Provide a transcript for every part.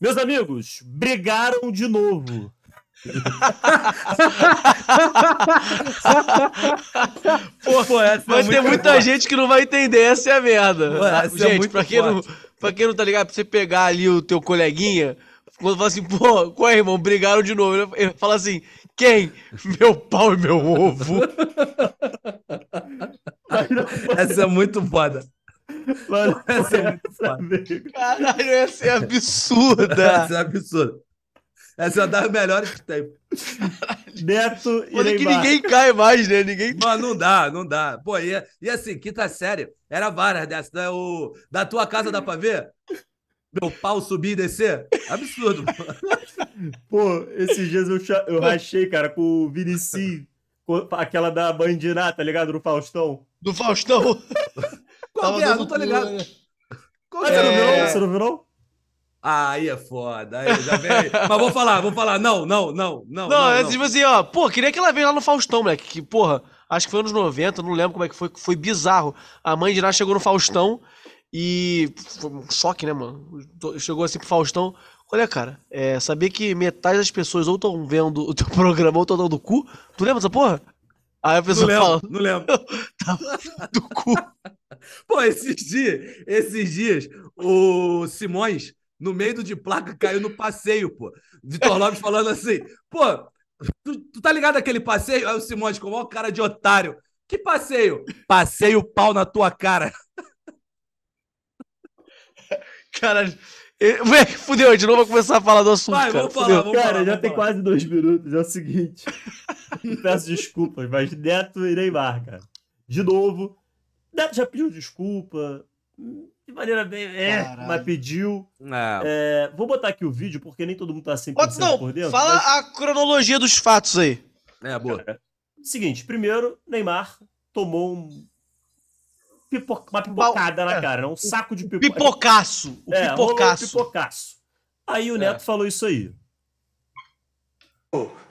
Meus amigos, brigaram de novo. Pô, Pô essa vai é ter muita boa. gente que não vai entender, essa é a merda. Pô, é gente, é pra, quem não, pra quem não tá ligado, pra você pegar ali o teu coleguinha, quando fala assim, pô, qual é, irmão? Brigaram de novo. Ele fala assim, quem? Meu pau e meu ovo. essa é muito foda. Mano, essa é muito foda. Caralho, essa é absurda. essa é absurda. Essa é uma das melhores que tem. Neto e Neymar. que ninguém cai mais, né? Ninguém Mano, não dá, não dá. Pô, e, e assim, quinta série, era várias dessas. Né? O, da tua casa dá pra ver? Meu pau subir e descer? Absurdo. Pô, esses dias eu, eu rachei, cara, com o Vinici, aquela da Bandina, tá ligado? Do Faustão. Do Faustão? Qual é? Não tô ligado. Né? Qual é? Você não viu? Você não viu, não? Aí é foda. Aí já vem. Mas vou falar, vou falar. Não, não, não, não. Não, é tipo assim, ó. Pô, queria que ela veio lá no Faustão, moleque. Que, porra, acho que foi anos 90, não lembro como é que foi. Foi bizarro. A mãe de Ná chegou no Faustão e. Foi um choque, né, mano? Chegou assim pro Faustão. Olha, cara, é, saber que metade das pessoas ou estão vendo o teu programa ou estão dando cu. Tu lembra dessa porra? Aí a pessoa não lembro, fala. Não lembro. Tava do cu. Pô, esses dias, esses dias, o Simões no meio do de placa, caiu no passeio, pô. Vitor Lopes falando assim, pô, tu, tu tá ligado aquele passeio? Aí o Simões com o maior cara de otário. Que passeio? Passeio pau na tua cara. Cara, fudeu, de novo vai começar a falar do assunto. Vai, cara. vamos falar, vamos Cara, falar, já tem falar. quase dois minutos. É o seguinte. Peço desculpas, mas Neto e Neymar, cara. De novo. Neto já pediu desculpa de maneira bem. É, Caralho. mas pediu. É. É, vou botar aqui o vídeo, porque nem todo mundo tá 100% não, por dentro. Fala mas... a cronologia dos fatos aí. É, boa. Cara, seguinte, primeiro, Neymar tomou um. Pipo... Uma pipocada na é. cara, um saco de pipoca. Pipocaço. O é, pipocaço. pipocaço. Aí o é. Neto falou isso aí.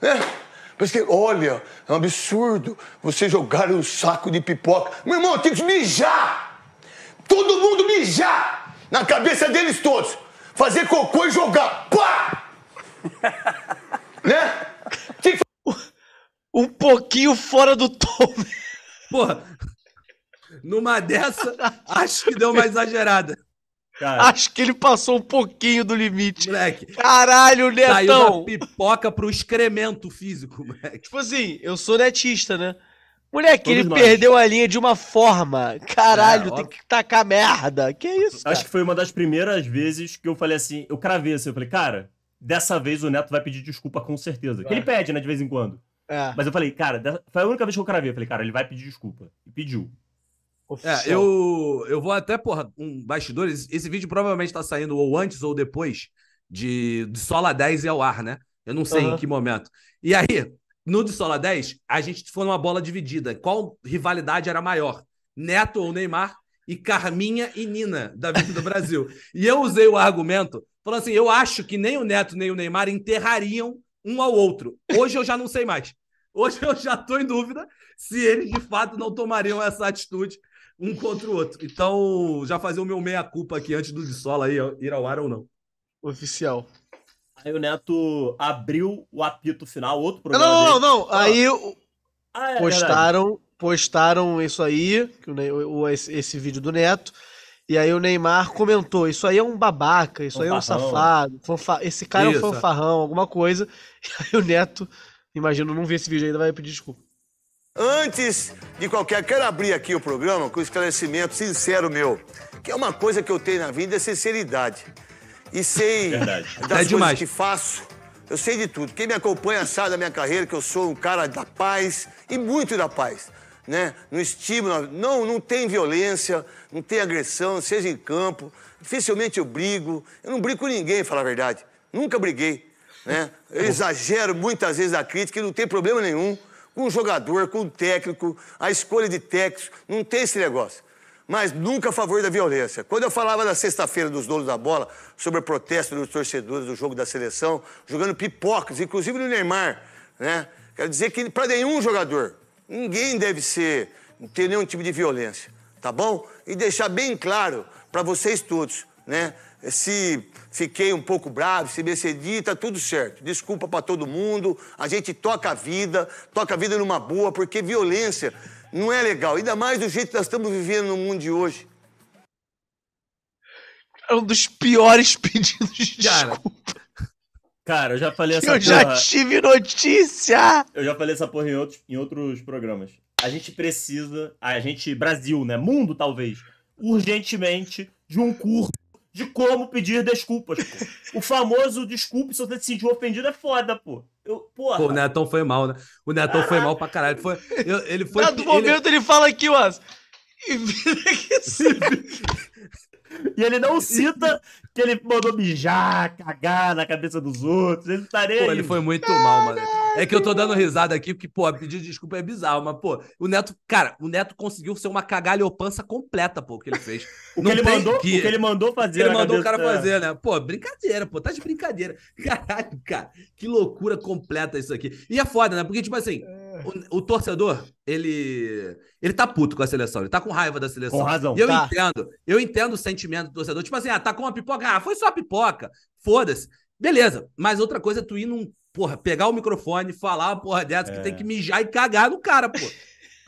É. Porque, olha, é um absurdo você jogar um saco de pipoca. Meu irmão, eu tenho que mijar! Todo mundo mijar na cabeça deles todos. Fazer cocô e jogar. Pá! né? Um pouquinho fora do tom. Porra, numa dessa, acho que deu uma exagerada. Cara, acho que ele passou um pouquinho do limite. Moleque. Caralho, Netão. Saiu da pipoca pro excremento físico, moleque. Tipo assim, eu sou netista, né? Moleque, Todos ele nós. perdeu a linha de uma forma. Caralho, é, tem que tacar merda. Que isso? Cara? Acho que foi uma das primeiras vezes que eu falei assim, eu cravei assim, eu falei, cara, dessa vez o Neto vai pedir desculpa com certeza. Que ele pede, né, de vez em quando. É. Mas eu falei, cara, foi a única vez que eu cravei. Eu falei, cara, ele vai pedir desculpa. E pediu. É, eu, eu vou até, porra, um bastidor. Esse, esse vídeo provavelmente tá saindo ou antes ou depois de, de Sola 10 e ao ar, né? Eu não sei uhum. em que momento. E aí, no de Sola 10, a gente foi numa bola dividida. Qual rivalidade era maior? Neto ou Neymar? E Carminha e Nina, da Vida do Brasil. e eu usei o argumento, falando assim: eu acho que nem o Neto nem o Neymar enterrariam um ao outro. Hoje eu já não sei mais. Hoje eu já estou em dúvida se eles de fato não tomariam essa atitude um contra o outro. Então, já fazer o meu meia-culpa aqui antes do de Sola ir ao ar ou não. Oficial. Aí o Neto abriu o apito final, outro programa. Não, não, não, não. Aí ah, é, postaram, postaram isso aí, esse, esse, vídeo do Neto. E aí o Neymar comentou: Isso aí é um babaca, isso aí é um safado, fanfa... esse cara isso. é um fanfarrão, alguma coisa. E aí o Neto, imagino, não vi esse vídeo ainda, vai pedir desculpa. Antes de qualquer. Quero abrir aqui o programa com um esclarecimento sincero meu. Que é uma coisa que eu tenho na vida, é sinceridade e sei Verdade. das é coisas demais. que faço. Eu sei de tudo. Quem me acompanha sabe da minha carreira que eu sou um cara da paz e muito da paz. Né? No estímulo, não, não tem violência, não tem agressão, seja em campo. Dificilmente eu brigo. Eu não brigo com ninguém, falar a verdade. Nunca briguei. Né? Eu exagero muitas vezes a crítica e não tem problema nenhum com o jogador, com o técnico, a escolha de técnicos. Não tem esse negócio mas nunca a favor da violência. Quando eu falava na sexta-feira dos donos da bola, sobre o protesto dos torcedores do jogo da seleção, jogando pipocas, inclusive no Neymar, né? Quero dizer que para nenhum jogador, ninguém deve ser, ter nenhum tipo de violência, tá bom? E deixar bem claro para vocês todos, né? Se fiquei um pouco bravo, se me excedi, tá tudo certo. Desculpa para todo mundo. A gente toca a vida, toca a vida numa boa, porque violência não é legal. Ainda mais do jeito que nós estamos vivendo no mundo de hoje. É um dos piores pedidos de cara, desculpa. Cara, eu já falei essa eu porra. Eu já tive notícia! Eu já falei essa porra em outros, em outros programas. A gente precisa, a gente, Brasil, né? Mundo, talvez, urgentemente, de um curso de como pedir desculpas, pô. O famoso desculpe se você se sentiu ofendido é foda, pô. Eu, porra. Pô, o Netão foi mal, né? O Netão foi mal pra caralho. Foi, ele foi. Dado ele... momento ele fala aqui, ó. E ele não cita que ele mandou mijar, cagar na cabeça dos outros. Ele estaria. Pô, ele foi muito mal, mano. É que eu tô dando risada aqui, porque, pô, pedir desculpa é bizarro, mas, pô, o Neto, cara, o Neto conseguiu ser uma cagalhopança completa, pô, o que ele fez. o, que ele mandou, que... o que ele mandou fazer. Ele mandou o cara fazer, né? Pô, brincadeira, pô, tá de brincadeira. Caralho, cara, que loucura completa isso aqui. E é foda, né? Porque, tipo assim, o, o torcedor, ele. Ele tá puto com a seleção, ele tá com raiva da seleção. Com razão. E eu tá. entendo, eu entendo o sentimento do torcedor. Tipo assim, ah, tá com uma pipoca, ah, foi só pipoca, foda-se. Beleza, mas outra coisa é tu ir num, porra, pegar o microfone, falar uma porra dessa, é. que tem que mijar e cagar no cara, pô.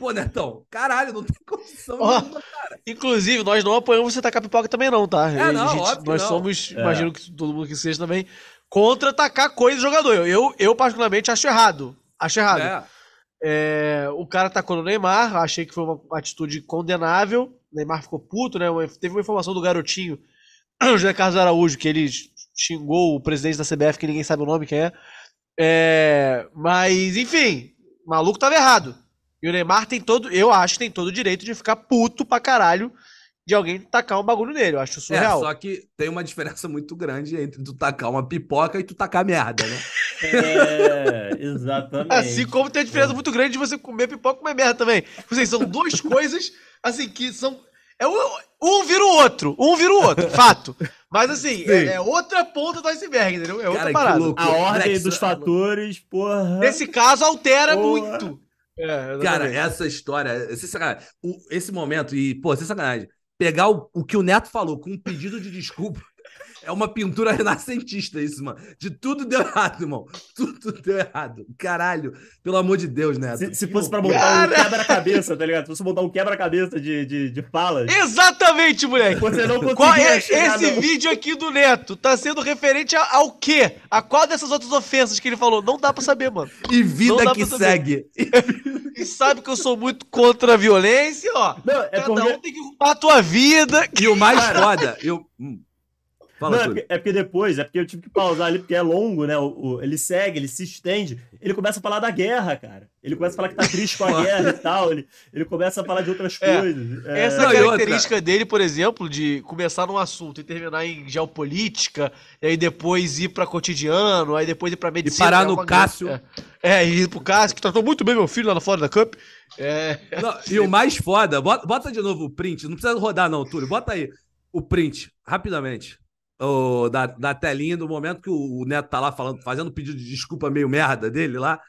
Pô, Netão, caralho, não tem condição oh, nenhuma, cara. Inclusive, nós não apoiamos você tacar pipoca também, não, tá? É, não, gente, óbvio Nós somos, é. imagino que todo mundo que seja também, contra tacar coisa do jogador. Eu, eu, eu, particularmente, acho errado. Acho errado. É. É, o cara tacou no Neymar, achei que foi uma atitude condenável. O Neymar ficou puto, né? Teve uma informação do garotinho, o José Carlos Araújo, que ele xingou o presidente da CBF, que ninguém sabe o nome, quem é. é mas, enfim, o maluco tava errado. E o Neymar tem todo, eu acho que tem todo o direito de ficar puto pra caralho de alguém tacar um bagulho nele. Eu acho é, surreal. É, só que tem uma diferença muito grande entre tu tacar uma pipoca e tu tacar merda, né? É, exatamente. Assim como tem a diferença é. muito grande de você comer pipoca e comer merda também. Assim, são duas coisas, assim, que são. É um, um vira o outro. Um vira o outro, fato. Mas assim, é, é, outra ponta do iceberg, entendeu? É outra Cara, parada. A ordem dos fatores, porra. Nesse caso, altera porra. muito. É, Cara, essa história, esse, esse momento, e, pô, sem sacanagem pegar o, o que o Neto falou com um pedido de desculpa. É uma pintura renascentista isso, mano. De tudo deu errado, irmão. Tudo deu errado. Caralho. Pelo amor de Deus, Neto. Se, se fosse pra montar Cara... um quebra-cabeça, tá ligado? Se fosse montar um quebra-cabeça de, de, de falas. Exatamente, moleque. Você não Qual é esse no... vídeo aqui do Neto? Tá sendo referente ao quê? A qual dessas outras ofensas que ele falou? Não dá pra saber, mano. E vida que segue. e sabe que eu sou muito contra a violência, ó. Não, é Cada porque... um tem que arrumar a tua vida. E o mais foda, eu. Hum. Fala não, é, é porque depois, é porque eu tive que pausar ali, porque é longo, né? O, o, ele segue, ele se estende. Ele começa a falar da guerra, cara. Ele começa a falar que tá triste com a guerra e tal. Ele, ele começa a falar de outras é, coisas. É... Essa não, característica outra... dele, por exemplo, de começar num assunto e terminar em geopolítica, e aí depois ir pra cotidiano, aí depois ir pra medicina. E parar é no Cássio. É, é, ir pro Cássio, que tratou muito bem meu filho lá na Florida Cup. É. Não, e o mais foda, bota, bota de novo o print, não precisa rodar não, Túlio, bota aí o print, rapidamente o, da, da telinha do momento que o, o, Neto tá lá falando, fazendo pedido de desculpa meio merda dele lá.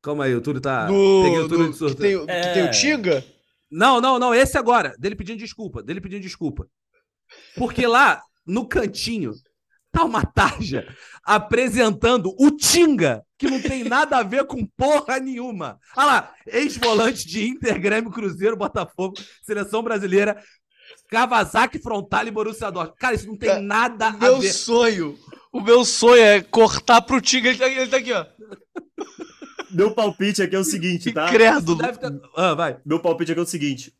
Calma aí, o Túlio tá. Do, Peguei o Túlio de sorteio. Que tem, é... que tem o é. Tinga? Não, não, não. Esse agora. Dele pedindo desculpa. Dele pedindo desculpa. Porque lá, no cantinho, tá uma tarja apresentando o Tinga, que não tem nada a ver com porra nenhuma. Olha lá, ex-volante de Inter, Grêmio, Cruzeiro, Botafogo, Seleção Brasileira, Kawasaki Frontal e Borussia Dortmund. Cara, isso não tem nada a ver. Meu sonho, o meu sonho é cortar pro Tigre. Ele tá, ele tá aqui, ó. Meu palpite aqui é o seguinte, tá? Credo. Ter... Ah, vai. Meu palpite aqui é o seguinte.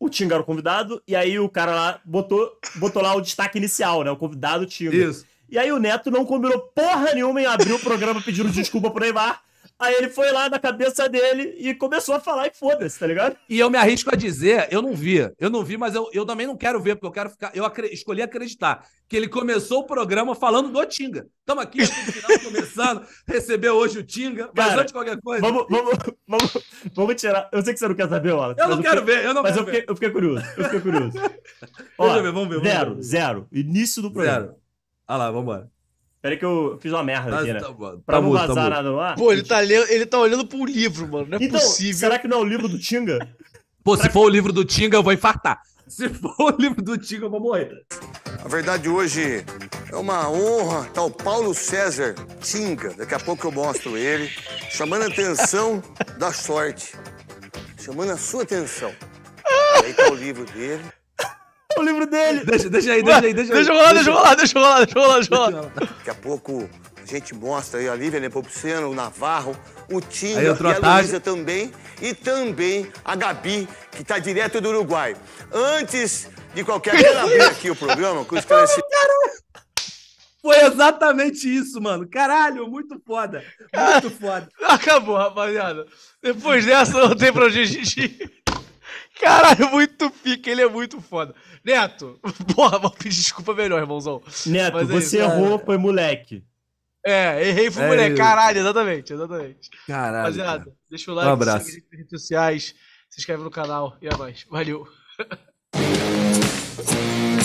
O Tinga era o convidado, e aí o cara lá botou, botou lá o destaque inicial, né? O convidado Tinga. Isso. E aí o Neto não combinou porra nenhuma em abrir o programa pedindo desculpa pro Neymar. Aí ele foi lá na cabeça dele e começou a falar e foda-se, tá ligado? E eu me arrisco a dizer, eu não vi, eu não vi, mas eu, eu também não quero ver, porque eu quero ficar. Eu acre, escolhi acreditar que ele começou o programa falando do Tinga. Estamos aqui, final, começando, recebeu hoje o Tinga, mas Cara, antes de qualquer coisa. Vamos, vamos, vamos, vamos tirar. Eu sei que você não quer saber, Wallace. Eu não quero ver, eu não mas quero eu fiquei, eu fiquei curioso, eu fiquei curioso. Ó, eu ver, vamos ver. Vamos zero, ver. zero. Início do programa. Zero. Olha lá, vamos embora. Peraí que eu fiz uma merda aqui, né? Tá, pra tá não vazar tá nada lá. Pô, ele tá, lendo, ele tá olhando pro livro, mano. Não é então, possível. Será que não é o livro do Tinga? Pô, será se for que... o livro do Tinga, eu vou infartar. Se for o livro do Tinga, eu vou morrer. Na verdade, hoje é uma honra estar tá o Paulo César Tinga. Daqui a pouco eu mostro ele, chamando a atenção da sorte. Chamando a sua atenção. Aí tá o livro dele. O livro dele. Deixa, deixa aí, deixa aí, deixa aí. Deixa rolar, deixa rolar, deixa rolar, deixa rolar, deixa rolar. Daqui a pouco a gente mostra aí a Lívia Nepomuceno, o Navarro, o Tinga e a Luísa também. E também a Gabi, que tá direto do Uruguai. Antes de qualquer... Quero abrir aqui o programa com esclarecimento... Foi exatamente isso, mano. Caralho, muito foda. Muito foda. Acabou, rapaziada. Depois dessa, não tem pra gente. Caralho, muito pica, ele é muito foda. Neto, porra, vou pedir desculpa melhor, irmãozão. Neto, Mas é você errou, foi moleque. É, errei, foi é moleque. Caralho, exatamente, exatamente. Caralho. Rapaziada, cara. deixa o like, um abraço. segue nas redes sociais, se inscreve no canal e é nóis. Valeu.